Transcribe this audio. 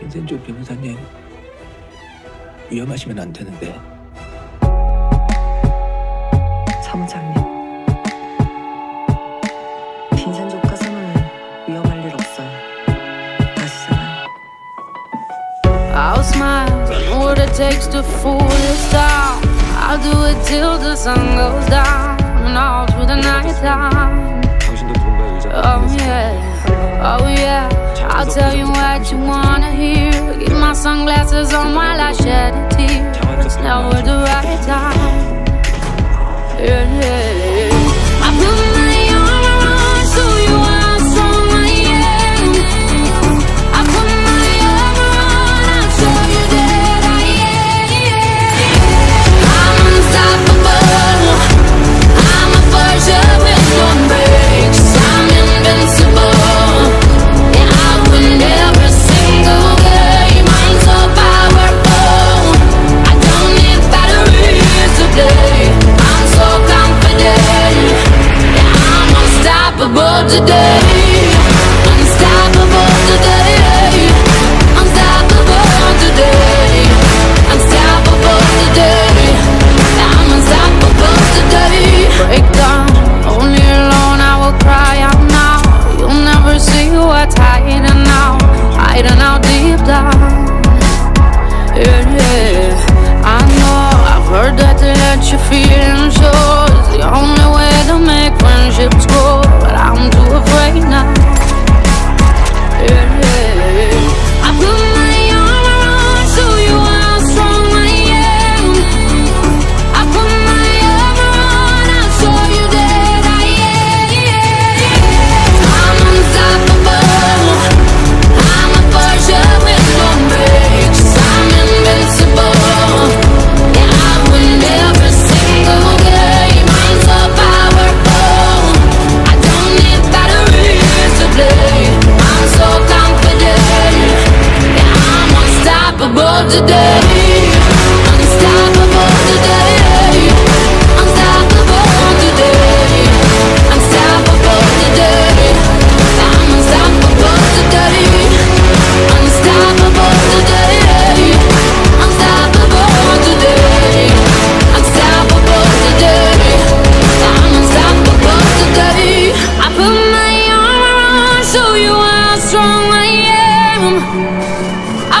빈센조 변호사님 위험하시면 안 되는데 사무장님. 빈센조 가서는 위험할 일 없어요. 아시잖아요. I'll smile, know what it takes to fool this town. I'll do it till the sun goes down and all through the night time. 당신도 누군가의 의자 Oh yeah, oh yeah. I'll tell you what you wanna hear. Get my sunglasses on while I shed a tear. It's never the right time. Yeah, yeah. Today.